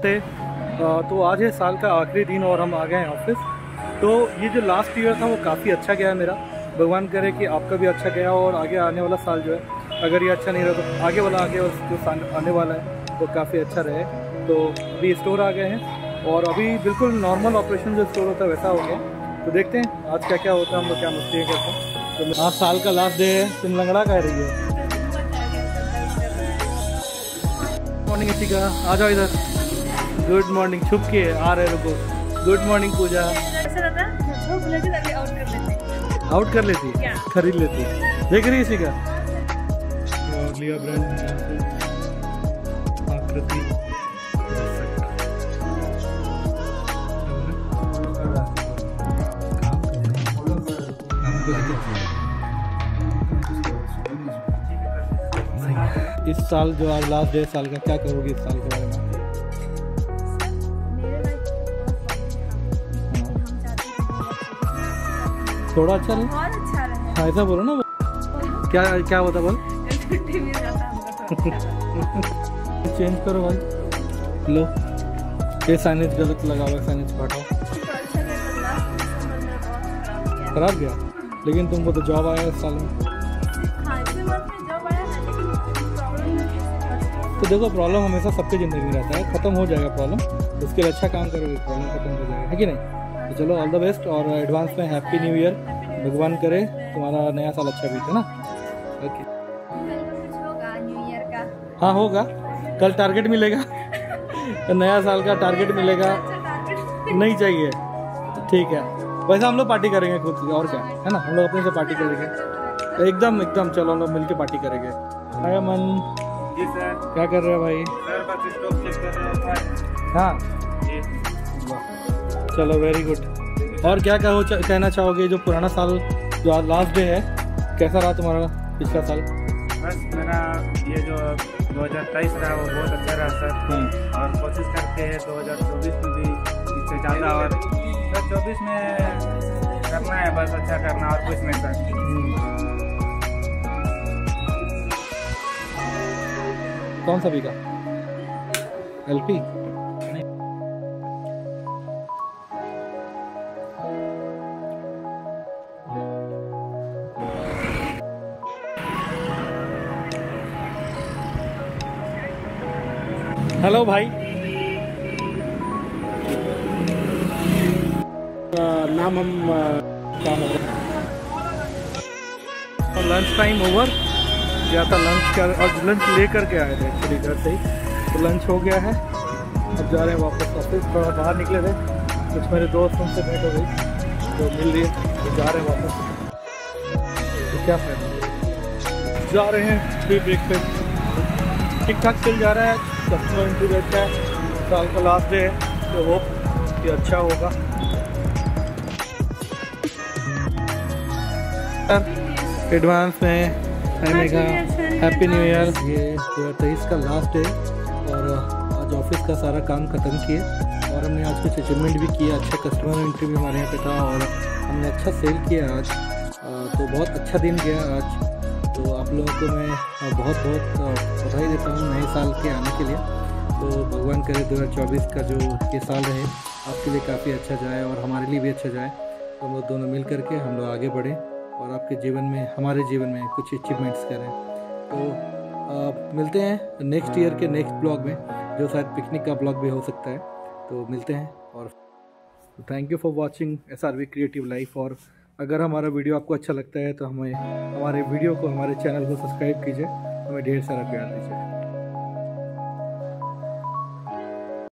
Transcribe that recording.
थे तो आज है साल का आखिरी दिन और हम आ गए हैं ऑफ़िस। तो ये जो लास्ट ईयर था, वो काफ़ी अच्छा गया मेरा। भगवान करे कि आपका भी अच्छा गया और आगे आने वाला साल जो है, अगर ये अच्छा नहीं रहा तो आगे वाला, आगे जो साल आने वाला है, वो काफ़ी अच्छा रहे। तो अभी स्टोर आ गए हैं और अभी बिल्कुल नॉर्मल ऑपरेशन जो स्टोर होता है, वैसा हो गया। तो देखते हैं आज क्या क्या होता है, हम लोग क्या मस्ती करते हैं। तो आज साल का लास्ट डे है तुम लंगड़ा कह रही है। मॉर्निंग का। आ जाओ इधर। गुड मॉर्निंग छुप के आ रहे रुको गुड मॉर्निंग पूजा आउट कर लेती? खरीद लेती। देख रही इसी का? लिया ब्रांड आकृति। इस साल जो आज लास्ट डे साल का क्या करोगे इस साल के बारे में? थोड़ा अच्छा रहे। हाँ ऐसा बोलो ना। क्या क्या होता बोल? चेंज करो भाई। लो। ये साइनेज गलत लगा हुआ साइनेज हटाओ खराब गया लेकिन तुमको तो जॉब आया इस साल में। तो देखो प्रॉब्लम हमेशा सबके ज़िंदगी में रहता है। ख़त्म हो जाएगा प्रॉब्लम उसके लिए अच्छा काम करोगे प्रॉब्लम खत्म हो जाएगा। है कि नहीं? तो चलो ऑल द बेस्ट और एडवांस में हैप्पी न्यू ईयर भगवान करे तुम्हारा नया साल अच्छा बीते ना? ओके हाँ होगा। कल टारगेट मिलेगा। नया साल का टारगेट मिलेगा। नहीं चाहिए। ठीक है। वैसे हम लोग पार्टी करेंगे खुद और क्या है ना? हम लोग अपने से पार्टी करेंगे। एकदम एकदम चलो हम लोग मिलके पार्टी करेंगे। आया मन जी सर क्या कर रहे हो भाई? सर बस स्टॉक चेक कर रहे हैं। हाँ। जी। चलो वेरी गुड और क्या कहो कहना चाहोगे जो पुराना साल जो आज लास्ट डे है? कैसा रहा तुम्हारा पिछला साल? बस मेरा ये जो 2023 रहा वो बहुत अच्छा रहा सर। और कोशिश करते हैं 2024 में भी इससे ज़्यादा और सर चौबीस में करना है बस अच्छा करना और कुछ नहीं सर। कौन सा बीघा एलपी हेलो भाई। नाम हम हो लंच टाइम ओवर गया था लंच कर और लंच लेकर के आए थे एक्चुअली घर से ही। तो लंच हो गया है। अब जा रहे हैं वापस ऑफ़िस थोड़ा बाहर निकले थे। कुछ मेरे दोस्त उनसे भेंट हो गई तो मिल रही है तो जा रहे हैं वापस। तो क्या फ़ायदा जा रहे हैं फिर पे ठीक ठाक चल जा रहा है। कस्टमर इंटरव्यू रहता है। साल का लास्ट डे है तो होप कि अच्छा होगा। एडवांस में कहने का हैप्पी न्यू ईयर ये दो हज़ार तेईस का लास्ट डे और आज ऑफ़िस का सारा काम ख़त्म किए। और हमने आज कुछ अचीवमेंट भी किया अच्छा कस्टमर इंटरव्यू हमारे यहाँ पे था और हमने अच्छा सेल किया आज। तो बहुत अच्छा दिन गया आज। तो आप लोगों को मैं बहुत बहुत बधाई देता हूँ नए साल के आने के लिए। तो भगवान करे 2024 का जो ये साल रहे आपके लिए काफ़ी अच्छा जाए और हमारे लिए भी अच्छा जाए। तो हम लोग दोनों मिल करके हम लोग आगे बढ़ें और आपके जीवन में हमारे जीवन में कुछ अचीवमेंट्स करें। तो आ, मिलते हैं नेक्स्ट ईयर के नेक्स्ट ब्लॉग में जो शायद पिकनिक का ब्लॉग भी हो सकता है। तो मिलते हैं और thank you for watching S R V creative life और अगर हमारा वीडियो आपको अच्छा लगता है तो हमें, हमारे वीडियो को हमारे चैनल को सब्सक्राइब कीजिए। हमें ढेर सारा प्यार दीजिए।